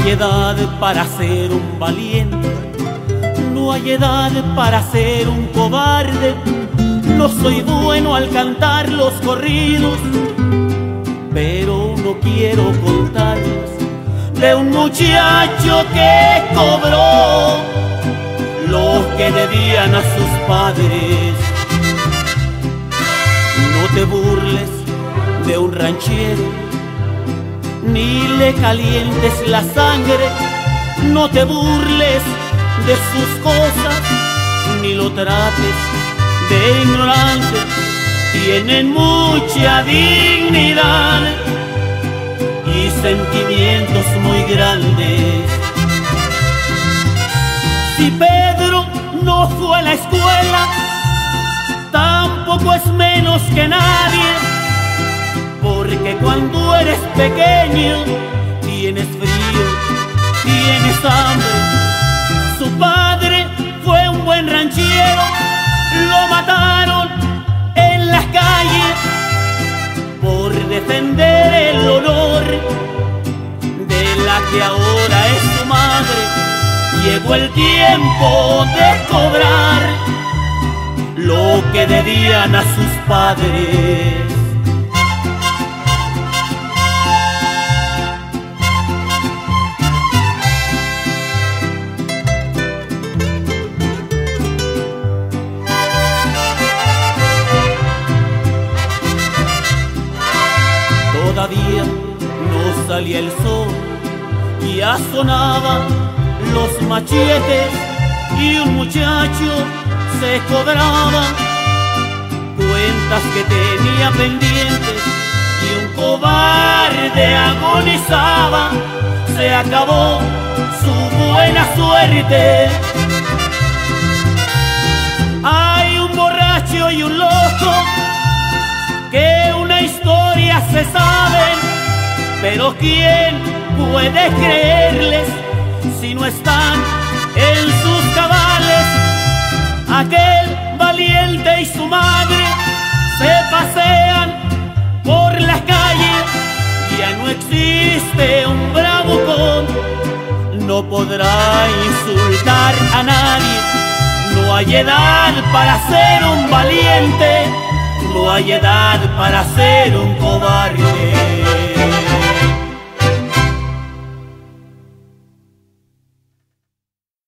hay edad para ser un valiente, no hay edad para ser un cobarde. No soy bueno al cantar los corridos, pero no quiero contarlos de un muchacho que cobró lo que debían a sus padres. No te burles de un ranchero ni le calientes la sangre, no te burles de sus cosas, ni lo trates de ignorante, tienen mucha dignidad y sentimientos muy grandes. Si Pedro no fue a la escuela, tampoco es menos que nadie porque cuando eres pequeño tienes frío, tienes hambre. Su padre fue un buen ranchero, lo mataron en las calles por defender el honor de la que ahora es su madre. Llegó el tiempo de cobrar lo que debían a sus padres. Salía el sol, y ya sonaban los machetes y un muchacho se cobraba cuentas que tenía pendientes y un cobarde agonizaba. Se acabó su buena suerte. Hay un borracho y un loco que una historia se saben, pero ¿quién puede creerles si no están en sus cabales? Aquel valiente y su madre se pasean por las calles, ya no existe un bravucón, no podrá insultar a nadie, no hay edad para ser un valiente no hay edad para ser un cobarde.